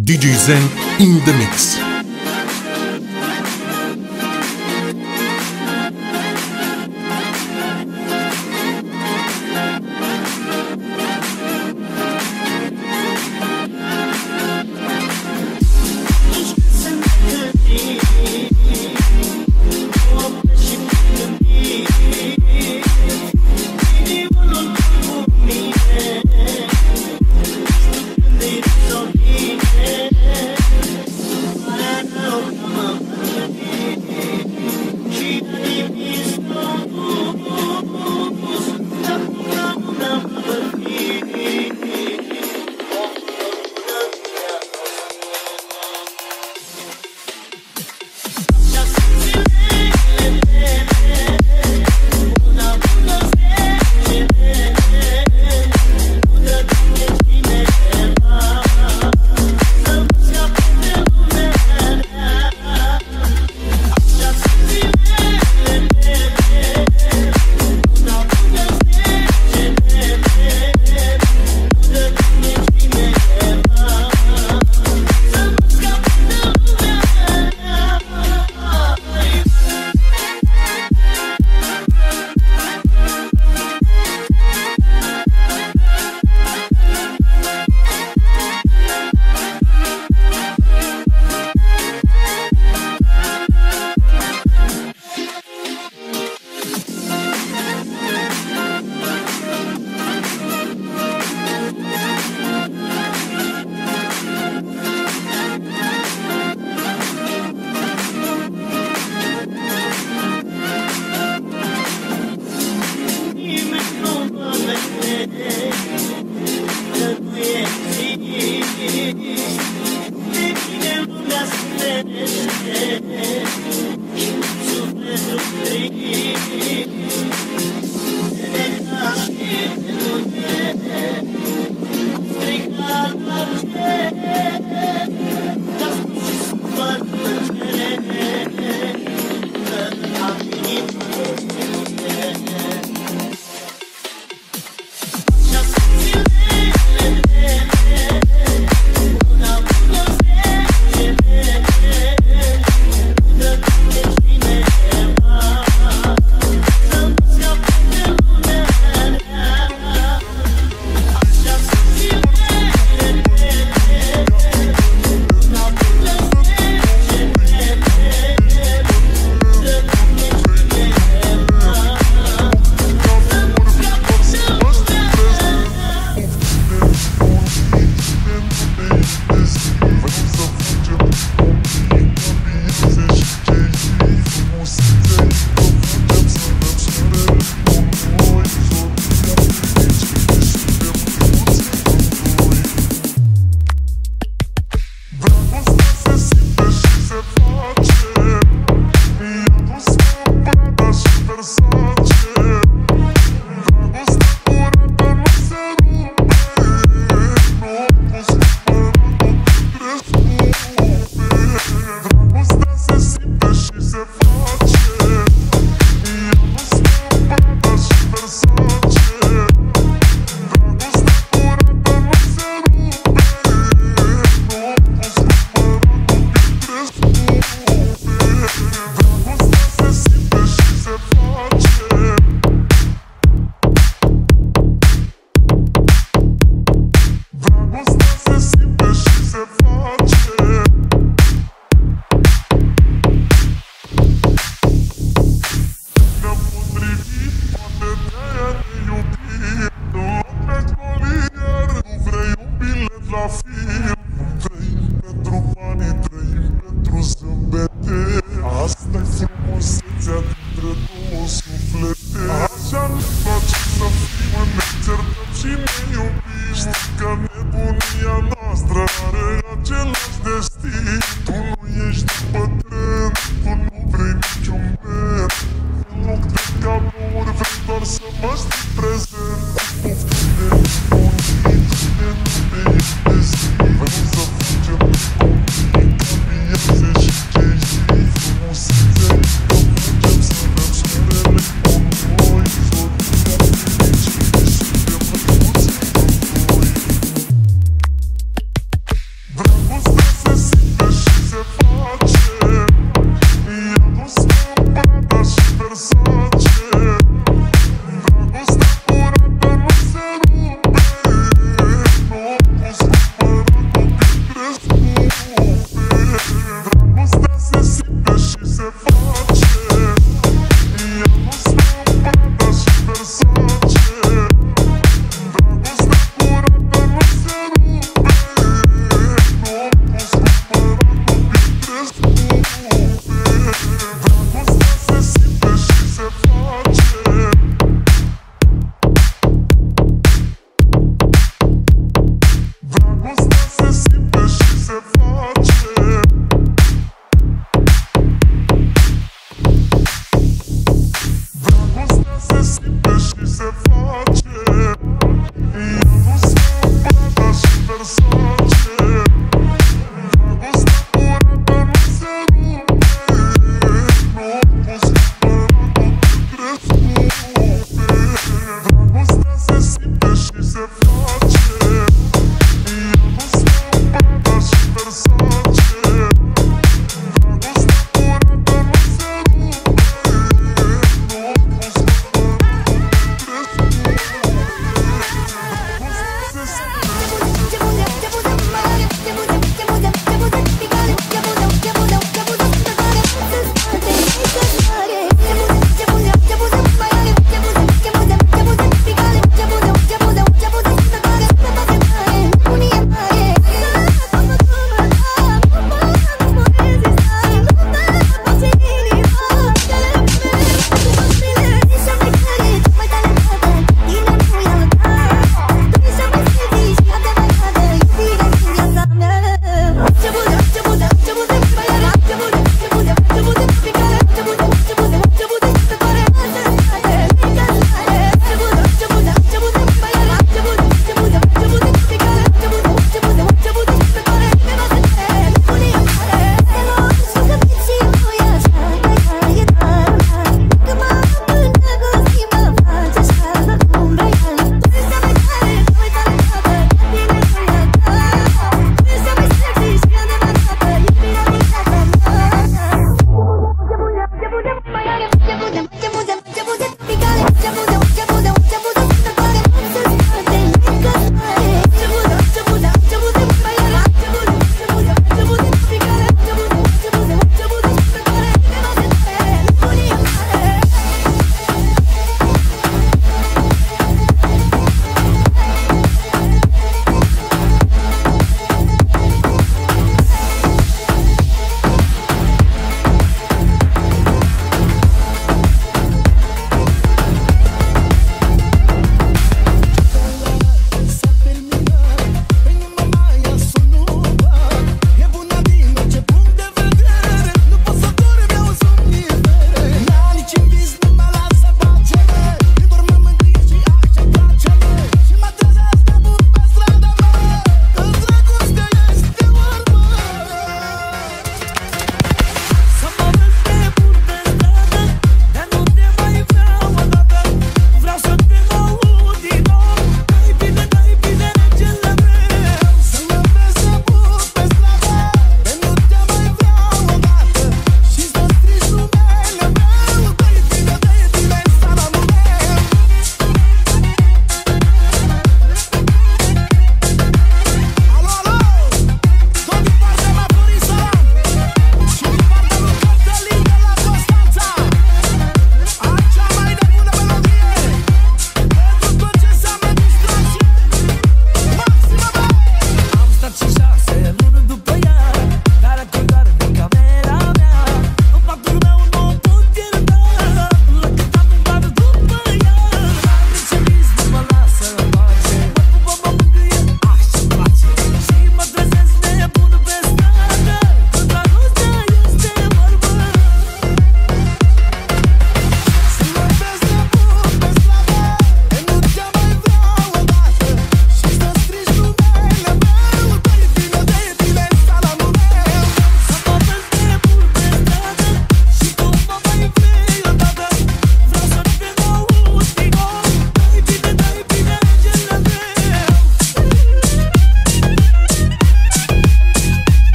DJ Zen in the mix.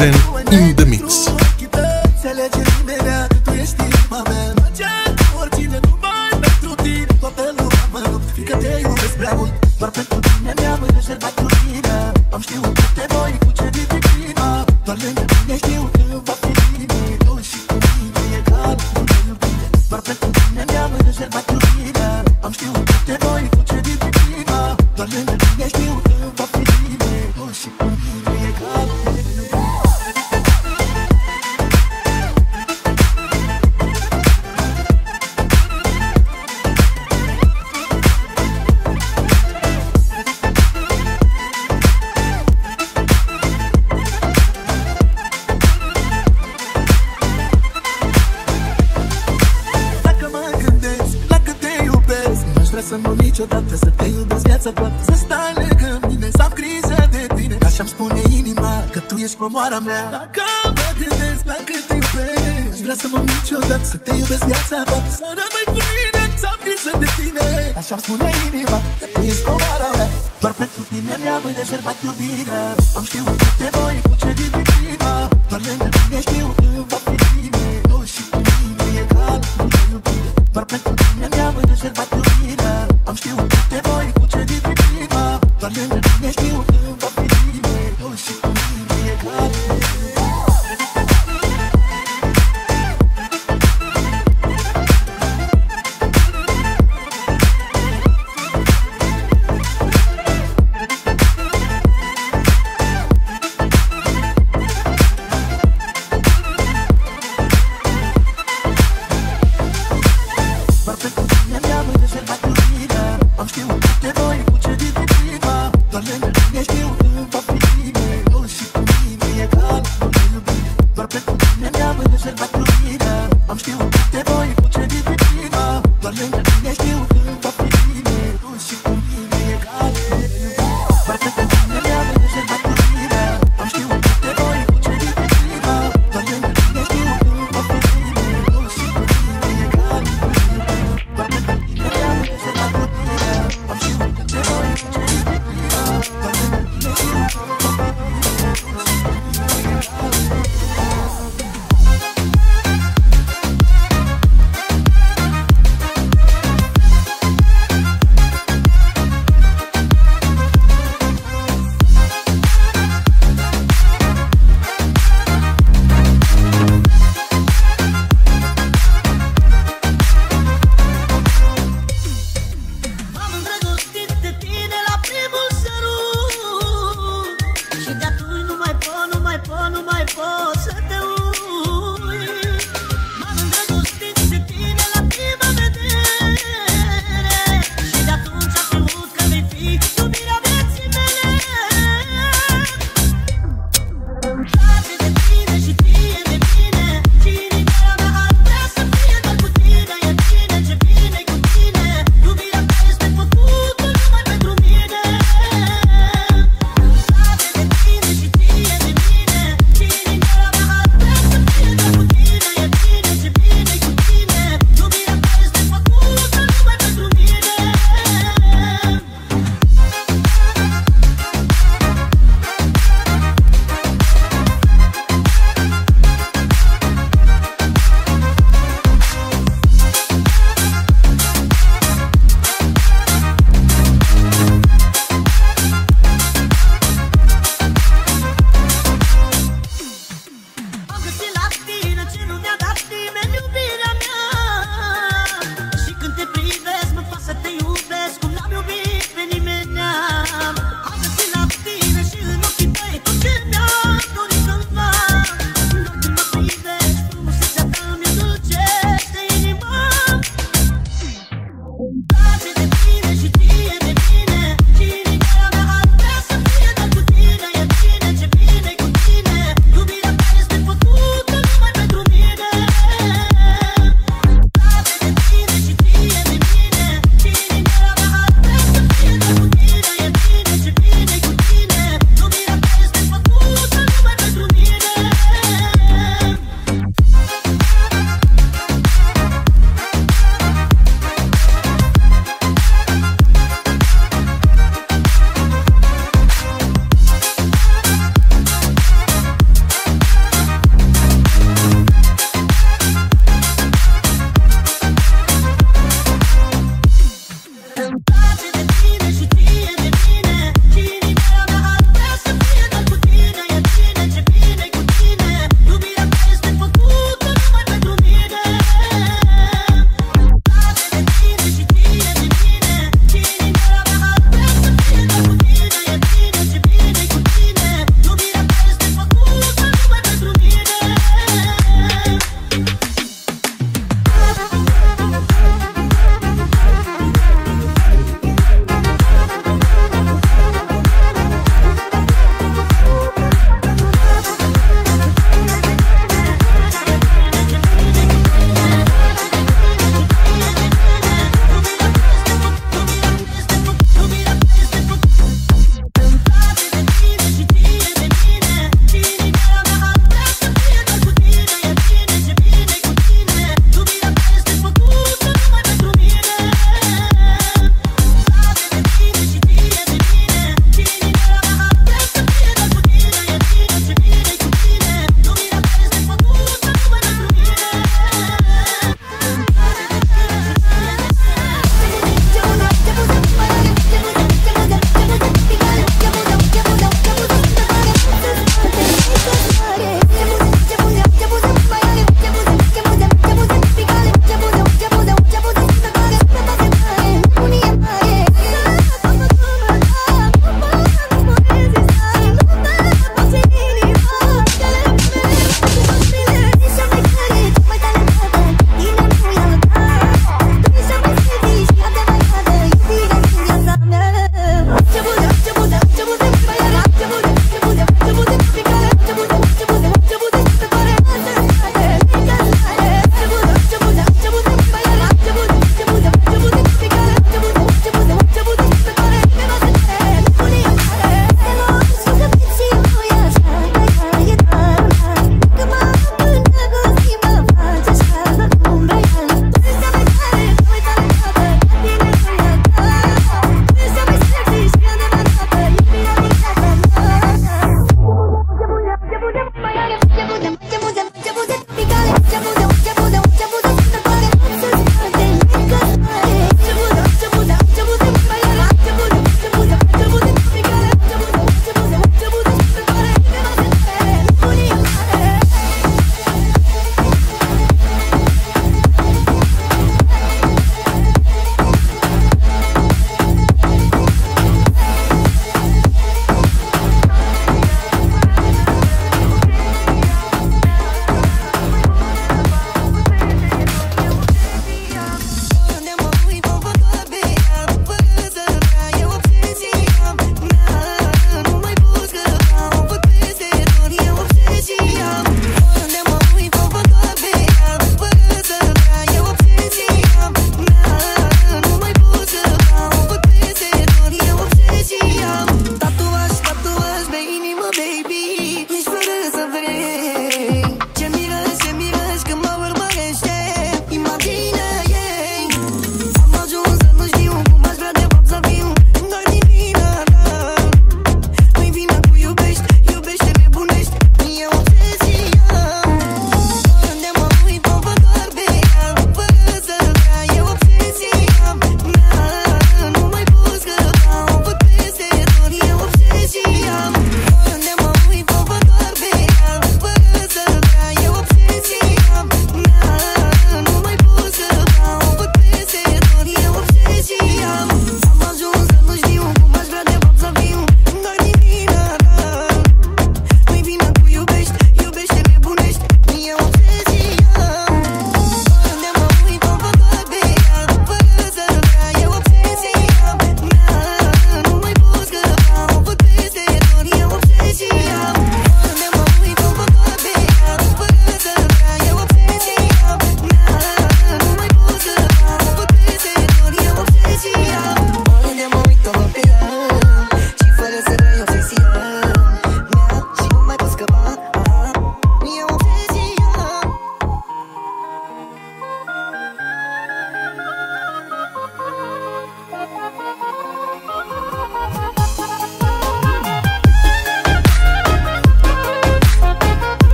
amazing. mămoara mea. Dacă mă gândesc la cât te iubesc Aș vrea să mă uit niciodată Să te iubesc viața ta Să rămâi cu mine Să am grijă de tine. Așa îmi spune inima Că tu ești mămoara mea. Doar pentru tine mi-am rezervat iubirea. Am știut că te voi cu ce din prima. Doar lângă tine știu că va fi bine. Tu și cu mine e egal Doar pentru tine mi-am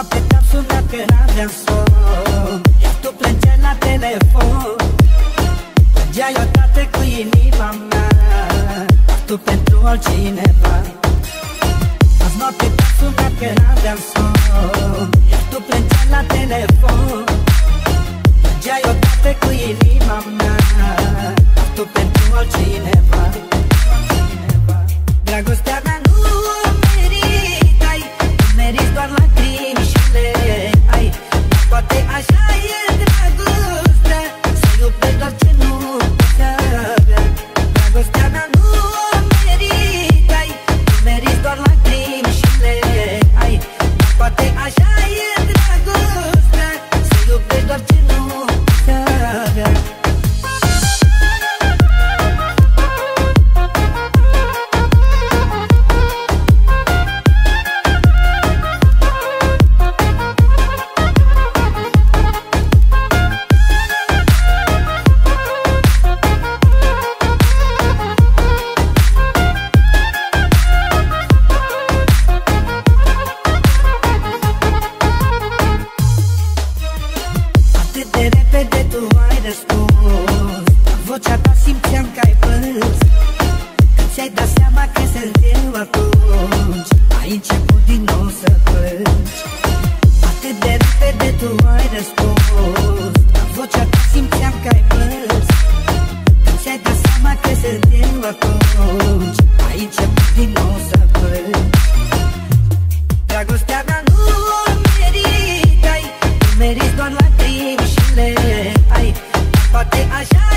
la pedeapsă dacă n-aveam somn Iar tu plângeai la telefon. Plângeai odată cu inima mea. Dar tu pentru altcineva. Azi noapte pedeapsă dacă n-aveam somn Iar tu plângeai la telefon. Plângeai odată cu inima mea. Dar tu pentru altcineva. Dragostea mea I shine. De tu ai răspuns. Vocea ta simțeam că ai plâns Când ți-ai dat seama că sunt eu atunci Ai început din nou să plângi Dragostea mea nu o meritai Tu meriți doar lacrimi și le ai. Poate așa